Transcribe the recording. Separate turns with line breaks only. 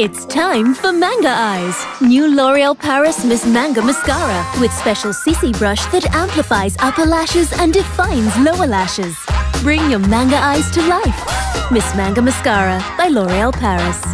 It's time for Manga Eyes. New L'Oreal Paris Miss Manga Mascara with special CC brush that amplifies upper lashes and defines lower lashes. Bring your manga eyes to life. Miss Manga Mascara by L'Oreal Paris.